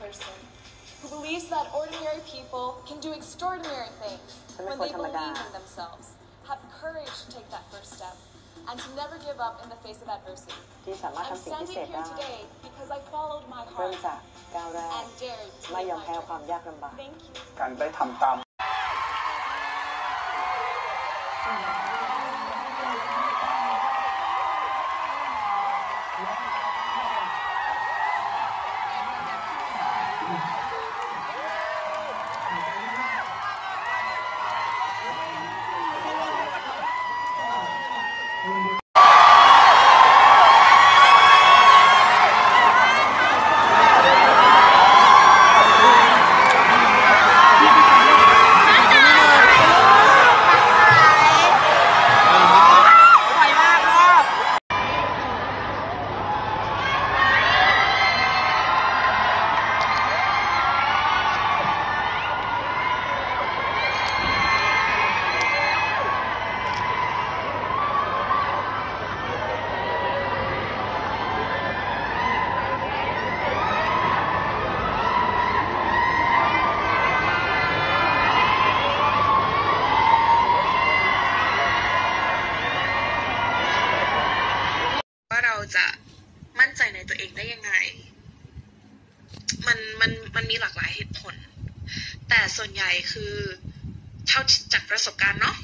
person who believes that ordinary people can do extraordinary things when they believe in themselves, have courage to take that first step, and to never give up in the face of adversity. I'm standing here today because I followed my heart and dared to my dreams. Thank you. จะมั่นใจในตัวเองได้ยังไง มันมันมันมีหลากหลายเหตุผล แต่ส่วนใหญ่คือเท่าจากประสบการณ์เนาะ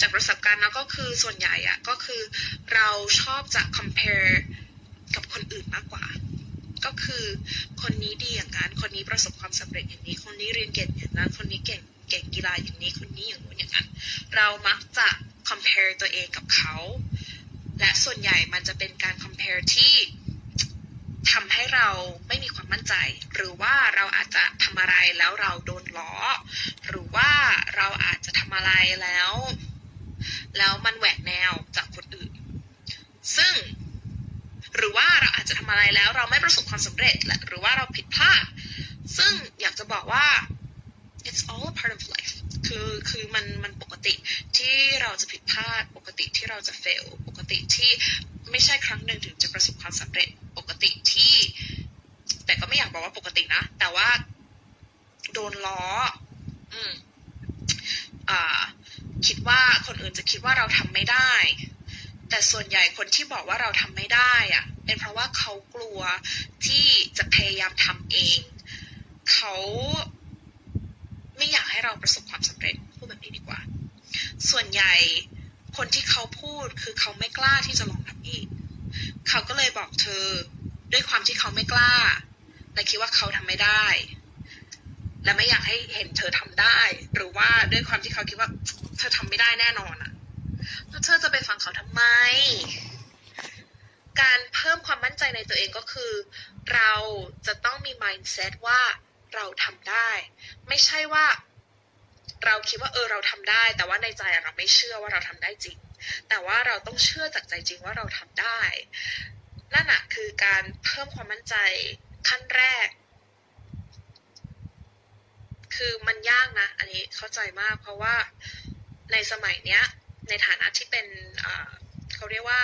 จากประสบการณ์เนาะก็คือส่วนใหญ่อะก็คือเราชอบจะ compare กับคนอื่นมากกว่า ก็คือคนนี้ดีอย่างนั้น คนนี้ประสบความสำเร็จอย่างนี้ คนนี้เรียนเก่งอย่างนั้น คนนี้เก่งเก่งกีฬาอย่างนี้ คนนี้อย่างนู้นอย่างนั้น เรามักจะ compare ตัวเองกับเขา และส่วนใหญ่มันจะเป็นการ compare ที่ทำให้เราไม่มีความมั่นใจ หรือว่าเราอาจจะทำอะไรแล้วเราโดนล้อ หรือว่าเราอาจจะทำอะไรแล้ว แล้วมันแหวกแนวจากคนอื่น ซึ่งหรือว่าเราอาจจะทำอะไรแล้วเราไม่ประสบความสำเร็จและหรือว่าเราผิดพลาด ซึ่งอยากจะบอกว่า it's all a part of life คือคือมันมันปกติที่เราจะผิดพลาดปกติที่เราจะ fail ติที่ไม่ใช่ครั้งหนึ่งถึงจะประสบความสำเร็จปกติที่ แต่ก็ไม่อยากบอกว่าปกตินะ แต่ว่าโดนล้อ อืมอ่า คิดว่าคนอื่นจะคิดว่าเราทำไม่ได้ แต่ส่วนใหญ่คนที่บอกว่าเราทำไม่ได้อะเป็นเพราะว่าเขากลัวที่จะพยายามทำเอง เขาไม่อยากให้เราประสบความสำเร็จพูดแบบนี้ดีกว่า ส่วนใหญ่ คนที่เขาพูดคือเขาไม่กล้าที่จะลองทำอีก เขาก็เลยบอกเธอด้วยความที่เขาไม่กล้า และคิดว่าเขาทำไม่ได้ และไม่อยากให้เห็นเธอทำได้ หรือว่าด้วยความที่เขาคิดว่า เธอทำไม่ได้แน่นอนอะแล้วเธอจะไปฟังเขาทำไม การเพิ่มความมั่นใจในตัวเองก็คือ เราจะต้องมี mindset ว่าเราทำได้ ไม่ใช่ว่า เราคิดว่าเออเราทำได้ แต่ว่าในใจเราไม่เชื่อว่าเราทำได้จริง แต่ว่าเราต้องเชื่อจากใจจริงว่าเราทำได้ นั่นอะคือการเพิ่มความมั่นใจขั้นแรก คือมันยากนะ อันนี้เข้าใจมาก เพราะว่าในสมัยเนี้ย ในฐานะที่เป็นเขาเรียกว่า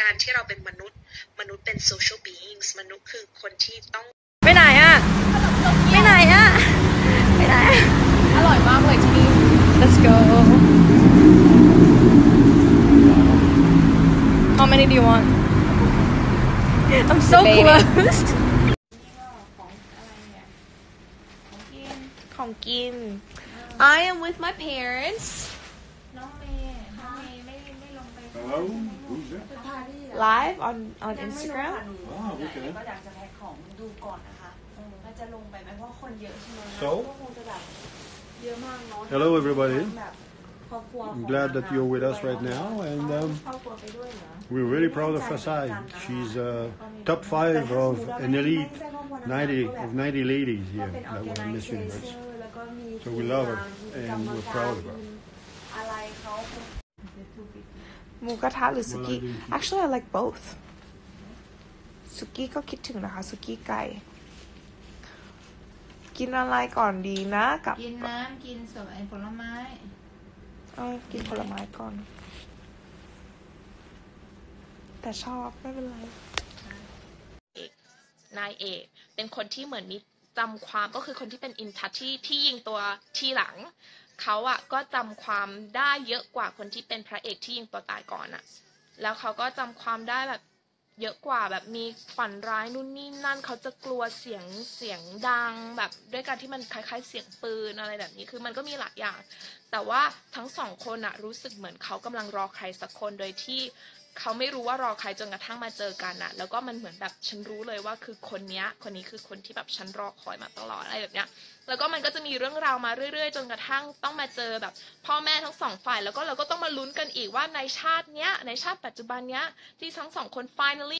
การที่เราเป็นมนุษย์ มนุษย์เป็น social beings มนุษย์คือคนที่ต้องไปไหนอะไปไหนอะไปไหน do you want I'm so baby. close ของกิน I am with my parents Hello who's that live on on Instagram oh okay ก็อยากจะแพ็คของดูก่อนนะคะมันจะลงไปไหมเพราะคนเยอะใช่ไหม So? ก็คงจะแบบเยอะมากเนาะ Hello, everybody. แบบครอบครัว I'm glad that you're with us right now and um, ครอบครัวไปด้วยเหรอ we're really proud of Fasai she's uh, top five of an elite 90 of 90 ladies ก็ here เป็น that won Miss Universe organizer แล้วก็มี So we love her and we're proud of her อะไรเขา หมูกระทะหรือสุกี้ What I do. actually I like both สุกี้ก็คิดถึงนะคะ สุกี้ไก่ กินอะไรก่อนดีนะกับ กินน้ำ กินสวนผลไม้ เอากินผลไม้ก่อน แต่ชอบไม่เป็นไร นายเอกเป็นคนที่เหมือนมีจำความก็คือคนที่เป็นอินทัชที่ที่ยิงตัวทีหลัง เขาอะก็จำความได้เยอะกว่าคนที่เป็นพระเอกที่ยิงตัวตายก่อนอะแล้วเขาก็จำความได้แบบ เยอะกว่าแบบมีฝันร้ายนู่นนี่นั่นเขาจะกลัวเสียงเสียงดังแบบด้วยการที่มันคล้าย ๆ เสียงปืนอะไรแบบนี้คือมันก็มีหลายอย่าง แต่ว่าทั้งสองคนอะรู้สึกเหมือนเขากำลังรอใครสักคนโดยที่ เขาไม่รู้ว่ารอใครจนกระทั่งมาเจอกันอะแล้วก็มันเหมือนแบบฉันรู้เลยว่าคือคนเนี้ย คนนี้คือคนที่แบบฉันรอคอยมาตลอดอะไรแบบเนี้ย แล้วก็มันก็จะมีเรื่องราวมาเรื่อย ๆ จนกระทั่งต้องมาเจอแบบ พ่อแม่ทั้งสองฝ่าย แล้วก็เราก็ต้องมาลุ้นกันอีกว่าในชาติเนี้ย ในชาติปัจจุบันเนี้ยที่ทั้งสองคน finally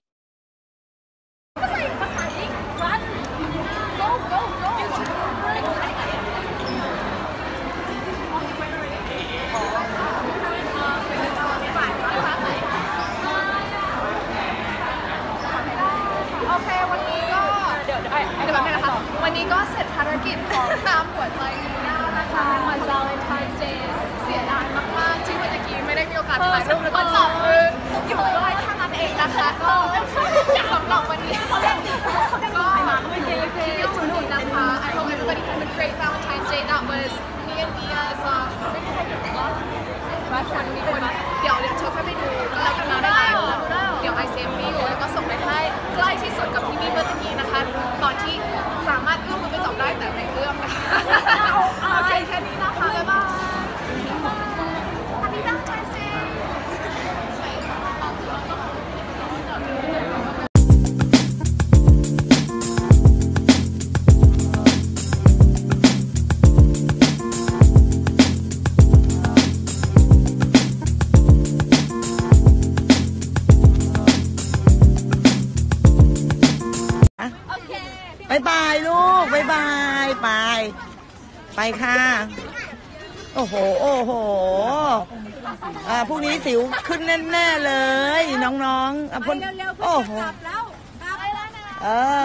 โอเค วันนี้ก็ เดี๋ยวเดี๋ยวเดี๋ยวแป๊บนึงนะคะ วันนี้ก็เสร็จภารกิจของตามหัวใจลีน่านะคะวัน Valentine's Day เสียดายมากๆ ที่เมื่อกี้ไม่ได้มีโอกาสถ่ายรูปแล้วก็จับมืออยู่ใกล้แค่านั้นเองนะคะก็สำหรับวันนี้ก็ที่อยู่ที่นี่นะคะ I hope everybody has a great Valentine's Day that was me and Mia's uh, มีคนมีคนเดี๋ยวเดี๋ยวเธอค่อยไปดูก็แล้วกันนะในไลฟ์เดี๋ยวไอเซฟวิวแล้วก็ส่งไปให้ใกล้ที่สุดกับที่นี่เมื่อกี้นะคะ ตอนที่สามารถเอื้อมมือไปจับได้แต่ในเอื้อม ลูกบายบายไป ไปค่ะ โอ้โห โอ้โหอ่าพรุ่งนี้สิวขึ้นแน่ ๆ เลย น้องๆอะพ่นโอ้โหเออ